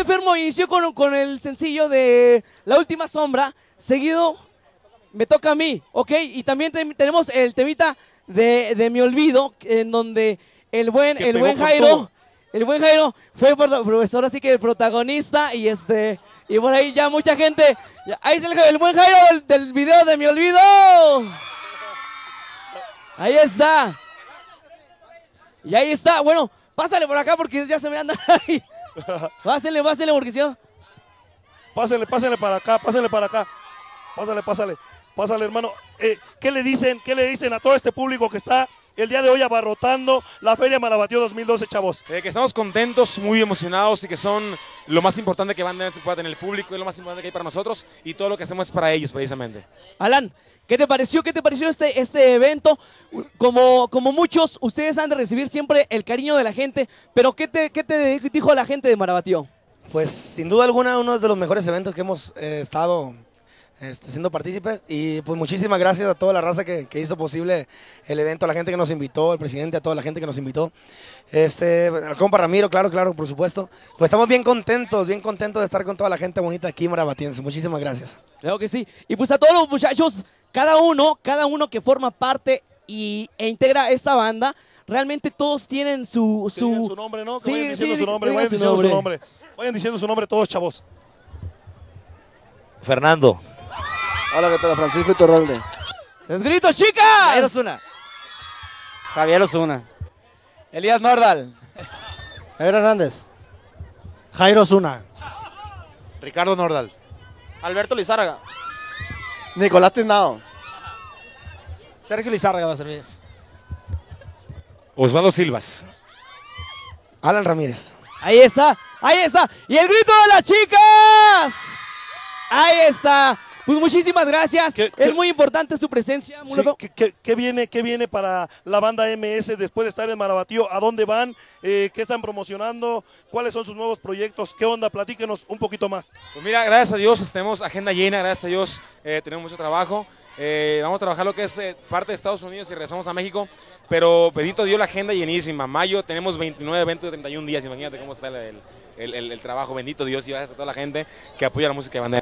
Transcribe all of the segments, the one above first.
Enfermo inició con, con el sencillo de La Última Sombra, seguido me toca a mí, ¿ok? Y también te- tenemos el temita de, de Mi Olvido, en donde el buen, Que el buen Jairo, el buen Jairo fue profesor, así que el protagonista y este, y por ahí ya mucha gente, ya- ahí es el, el buen Jairo del, del video de Mi Olvido. Ahí está. Y ahí está, bueno, pásale por acá porque ya se me andan ahí. Pásale, pásale porque si no... Pásale, pásale para acá, pásale para acá. Pásale, pásale, pásale, hermano. Eh, ¿Qué le dicen? ¿Qué le dicen a todo este público que está el día de hoy abarrotando la Feria Marabatío 2012, chavos? Eh, que estamos contentos, muy emocionados y que son lo más importante que MS pueda tener el público, es lo más importante que hay para nosotros y todo lo que hacemos es para ellos precisamente. Alan, ¿qué te pareció? ¿Qué te pareció este, este evento? Como, como muchos, ustedes han de recibir siempre el cariño de la gente, pero ¿qué te, qué te dijo la gente de Marabatío? Pues sin duda alguna uno de los mejores eventos que hemos eh, estado este, siendo partícipes y pues muchísimas gracias a toda la raza que, que hizo posible el evento, a la gente que nos invitó, al presidente, a toda la gente que nos invitó, este, al compa Ramiro, claro, claro, por supuesto. Pues estamos bien contentos, bien contentos de estar con toda la gente bonita aquí en Marabatiense. Muchísimas gracias. Claro que sí. Y pues a todos los muchachos, cada uno, cada uno que forma parte y, e integra esta banda, realmente todos tienen su... Que su, su nombre, ¿no? Que Sí, vayan diciendo sí, su nombre, vayan su diciendo su nombre. nombre. Vayan diciendo su nombre todos, chavos. Fernando. Hola, ¿qué tal? Francisco Iturralde. ¡Les grito, Javier chicas! Osuna. Javier Osuna. Elías Nordal. Javier Hernández. Jairo Zuna. Ricardo Nordal. Alberto Lizárraga. Nicolás Tinao. Sergio Lizárraga va a servir. Osvaldo Silvas. Alan Ramírez. Ahí está, ahí está. Y el grito de las chicas. Ahí está. Pues muchísimas gracias. ¿Qué- es qué- muy importante su presencia, Sí. ¿qué, qué- qué viene, ¿Qué viene para la banda MS después de estar en Marabatío? ¿A dónde van? Eh, ¿Qué están promocionando? ¿Cuáles son sus nuevos proyectos? ¿Qué onda? Platíquenos un poquito más. Pues mira, gracias a Dios tenemos agenda llena, gracias a Dios eh, tenemos mucho trabajo. Eh, vamos a trabajar lo que es eh, parte de Estados Unidos y regresamos a México, pero bendito Dios la agenda llenísima. Mayo tenemos 29 eventos de 31 días, imagínate cómo está el, el- el- el trabajo. Bendito Dios y gracias a toda la gente que apoya la música de banda.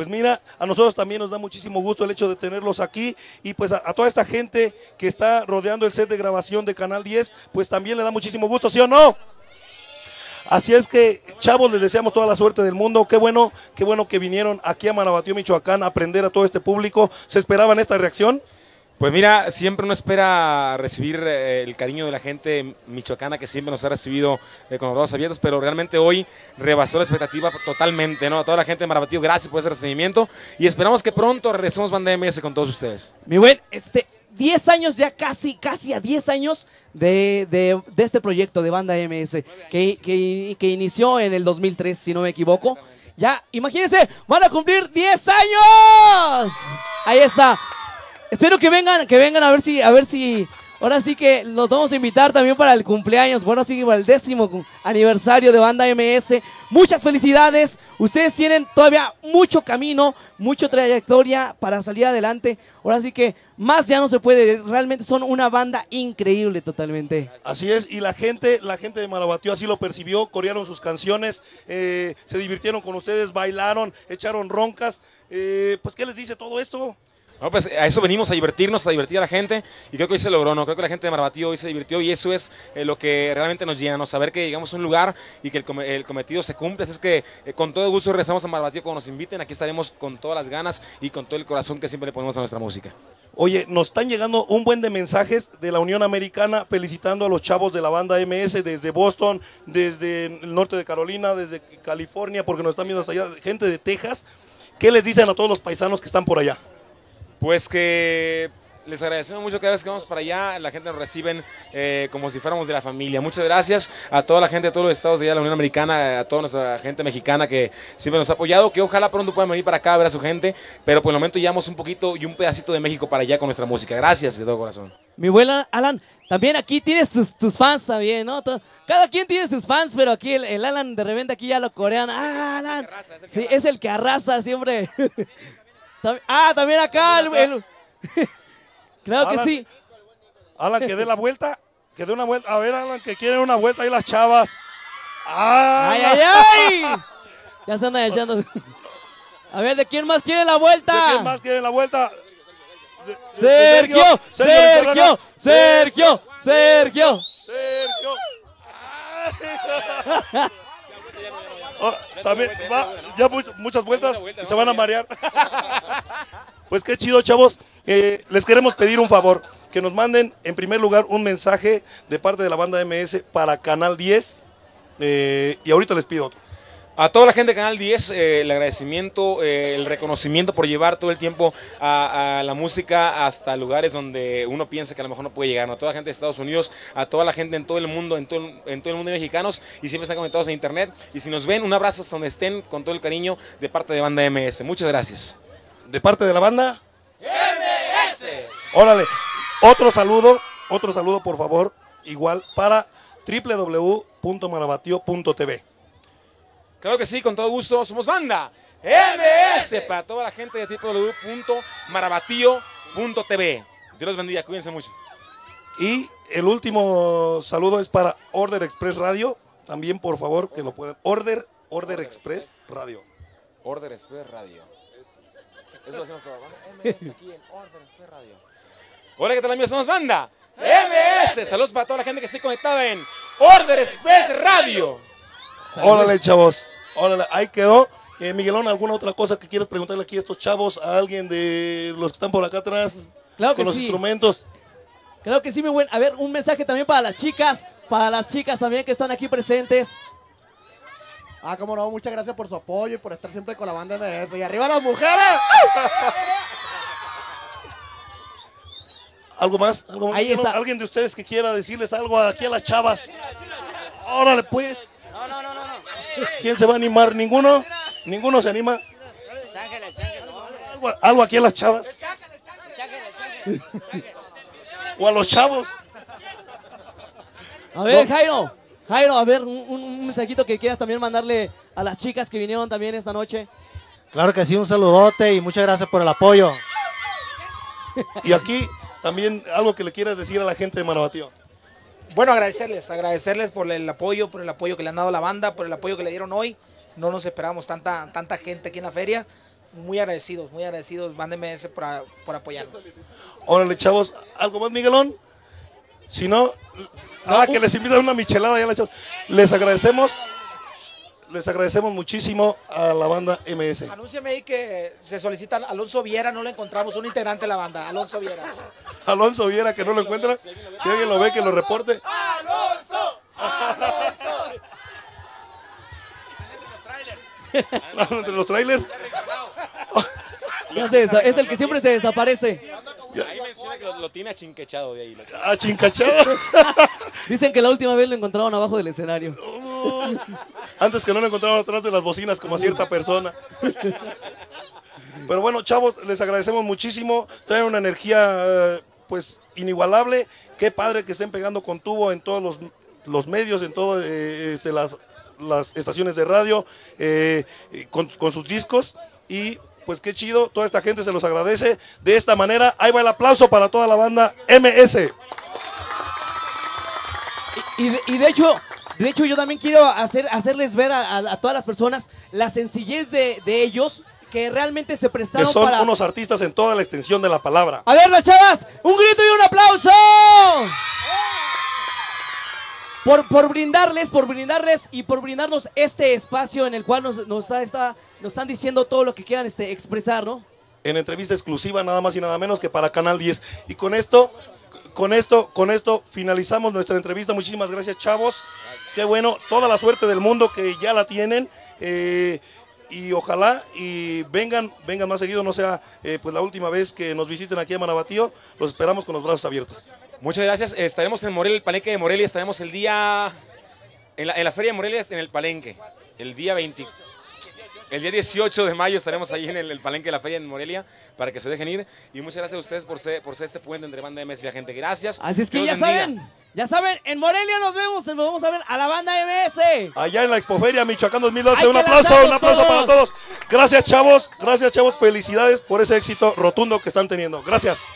Pues mira, a nosotros también nos da muchísimo gusto el hecho de tenerlos aquí y pues a, toda esta gente que está rodeando el set de grabación de Canal 10, pues también le da muchísimo gusto, ¿sí o no? Así es que, chavos, les deseamos toda la suerte del mundo. Qué bueno, qué bueno que vinieron aquí a Marabatío, Michoacán, a aprender a todo este público. ¿Se esperaban esta reacción? Pues mira, siempre uno espera recibir eh, el cariño de la gente michoacana que siempre nos ha recibido eh, con los brazos abiertos, pero realmente hoy rebasó la expectativa totalmente, ¿no? A toda la gente de Marabatío, gracias por ese recibimiento y esperamos que pronto regresemos Banda MS con todos ustedes. Mi buen, este, 10 años ya casi, casi a 10 años de, de- este proyecto de Banda MS, que, que, que inició en el 2003, si no me equivoco. Ya, imagínense, van a cumplir 10 años. Ahí está. Espero que vengan, que vengan a ver si, a ver si, ahora sí que los vamos a invitar también para el cumpleaños, bueno, sí, para el décimo aniversario de Banda MS. Muchas felicidades. Ustedes tienen todavía mucho camino, mucha trayectoria para salir adelante. Ahora sí que más ya no se puede. Realmente son una banda increíble totalmente. Así es, y la gente, la gente de Marabatío así lo percibió, corearon sus canciones, eh, se divirtieron con ustedes, bailaron, echaron roncas. Eh, pues, ¿qué les dice todo esto? No, pues a eso venimos, a divertirnos, a divertir a la gente y creo que hoy se logró, ¿no? Creo que la gente de Marabatío hoy se divirtió y eso es eh, lo que realmente nos llena, ¿no? Saber que llegamos a un lugar y que el, come- el cometido se cumple, así es que eh, con todo gusto regresamos a Marabatío cuando nos inviten, aquí estaremos con todas las ganas y con todo el corazón que siempre le ponemos a nuestra música. Oye, nos están llegando un buen de mensajes de la Unión Americana felicitando a los chavos de la banda MS desde Boston, desde el norte de Carolina, desde California, porque nos están viendo hasta allá, gente de Texas. ¿Qué les dicen a todos los paisanos que están por allá? Pues que les agradecemos mucho cada vez que vamos para allá, la gente nos reciben eh, como si fuéramos de la familia. Muchas gracias a toda la gente de todos los estados de allá la Unión Americana, a toda nuestra gente mexicana que siempre nos ha apoyado, que ojalá pronto puedan venir para acá a ver a su gente, pero por el momento llevamos un poquito y un pedacito de México para allá con nuestra música. Gracias de todo corazón. Mi abuela Alan, también aquí tienes tus, tus fans también, ¿no? Cada quien tiene sus fans, pero aquí el, el Alan de repente aquí ya lo corean. Ah, Alan. Sí, es el que arrasa siempre. Ah, también acá el... el- claro que sí. Alan, que dé la vuelta, que dé una vuelta. A ver, Alan, que quieren una vuelta ahí las chavas. ¡Ah! ¡Ay, ay, ay! Ya se andan echando. A ver, ¿de quién más quiere la vuelta? ¿De quién más quiere la vuelta? De- de- Sergio, Sergio, Sergio, Sergio. Sergio. Ay. Oh, también va, ya mu- muchas vueltas y se van a marear. Pues qué chido, chavos. Eh, les queremos pedir un favor, que nos manden en primer lugar un mensaje de parte de la banda MS para Canal 10. Eh, y ahorita les pido otro. A toda la gente de Canal 10, eh, el agradecimiento, eh, el reconocimiento por llevar todo el tiempo a, a la música hasta lugares donde uno piensa que a lo mejor no puede llegar. ¿no? A toda la gente de Estados Unidos, a toda la gente en todo el mundo, en todo, el- en todo el mundo de mexicanos y siempre están conectados a internet. Y si nos ven, un abrazo hasta donde estén con todo el cariño de parte de Banda MS. Muchas gracias. de parte de la banda. MS. Órale, otro saludo, otro saludo por favor, igual para www.marabatio.tv. Claro que sí, con todo gusto. Somos Banda MS para toda la gente de www.marabatío.tv. Dios los bendiga, cuídense mucho. Y el último saludo es para Order Express Radio, también por favor que lo puedan. Order, Order Express Radio. Order Express Radio. Eso lo hacemos todo. MS aquí en Order Express Radio. Hola, ¿qué tal amigos? Somos Banda MS. Saludos para toda la gente que esté conectada en Order Express Radio. Órale, chavos. Órale, ahí quedó. Eh, Miguelón, ¿alguna otra cosa que quieras preguntarle aquí a estos chavos, a alguien de los que están por acá atrás? Claro que con los sí. instrumentos. Claro que sí, mi buen. A ver, un mensaje también para las chicas, para las chicas también que están aquí presentes. Ah, cómo no, muchas gracias por su apoyo y por estar siempre con la banda MS. Y arriba las mujeres. ¿Algo más? ¿Algo más? Ahí Miguelón? está. ¿Alguien de ustedes que quiera decirles algo aquí a las chavas? Órale, pues. No, no, no, no. no. ¿Quién se va a animar? ¿Ninguno? ¿Ninguno se anima? Ángeles, ángeles. ¿Algo, algo aquí a las chavas? ¿O a los chavos? A ver, No. Jairo. Jairo, a ver, un, un- un mensajito que quieras también mandarle a las chicas que vinieron también esta noche. Claro que sí, un saludote y muchas gracias por el apoyo. Y aquí también algo que le quieras decir a la gente de Marabatío. Bueno, agradecerles, agradecerles por el apoyo, por el apoyo que le han dado a la banda, por el apoyo que le dieron hoy. No nos esperábamos tanta, tanta gente aquí en la feria. Muy agradecidos, muy agradecidos, Banda MS por, por apoyarnos. Órale, chavos, ¿algo más, Miguelón? Si no, ah, que les invitan una michelada ya. Les agradecemos, les agradecemos muchísimo a la banda MS. Anúnciame ahí que se solicita Alonso Viera, no lo encontramos, un integrante de la banda, Alonso Viera. Alonso Viera, que no lo encuentra. Si alguien lo ve, que lo reporte. ¡Alonso! Entre los trailers. Ya se es el que siempre se desaparece. Ahí menciona que lo, lo tiene achinquechado de ahí. lo- Ah, chincachado. Dicen que la última vez lo encontraron abajo del escenario. Antes que no lo encontraron atrás de las bocinas como a cierta persona. Pero bueno, chavos, les agradecemos muchísimo. Traen una energía eh, pues inigualable. Qué padre que estén pegando con tubo en todos los, los medios, en todas eh, este, las, las estaciones de radio, eh, con, con sus discos. Y pues qué chido, toda esta gente se los agradece. De esta manera, ahí va el aplauso para toda la banda MS. Y y de hecho, de hecho yo también quiero hacer, hacerles ver a, a- a todas las personas la sencillez de, de ellos que realmente se Que prestaron son para... unos artistas en toda la extensión de la palabra. A ver, las chavas, un grito y un aplauso. Por, por brindarles, por brindarles y por brindarnos este espacio en el cual nos, nos, está- está- nos están diciendo todo lo que quieran este, expresar, ¿no? en entrevista exclusiva nada más y nada menos que para Canal 10. Y con esto, con esto, con esto finalizamos nuestra entrevista. Muchísimas gracias, chavos. Qué bueno, toda la suerte del mundo que ya la tienen. eh, y ojalá y vengan, vengan más seguido, no sea eh, pues la última vez que nos visiten aquí a Manabatío. Los esperamos con los brazos abiertos. Muchas gracias. Estaremos en Morelia, el Palenque de Morelia. Estaremos el día. En la, en la Feria de Morelia, en el Palenque. El día 20. El día 18 de mayo estaremos ahí en el, el Palenque de la Feria en Morelia para que se dejen ir. Y muchas gracias a ustedes por ser, por ser este puente entre Banda MS y la gente. Gracias. Así es que Dios ya bendiga. saben, ya saben, en Morelia nos vemos, nos vamos a ver a la banda MS. Allá en la Expoferia Michoacán 2012. Hay Un aplauso, un aplauso para todos. Gracias, chavos. Gracias, chavos. Felicidades por ese éxito rotundo que están teniendo. Gracias.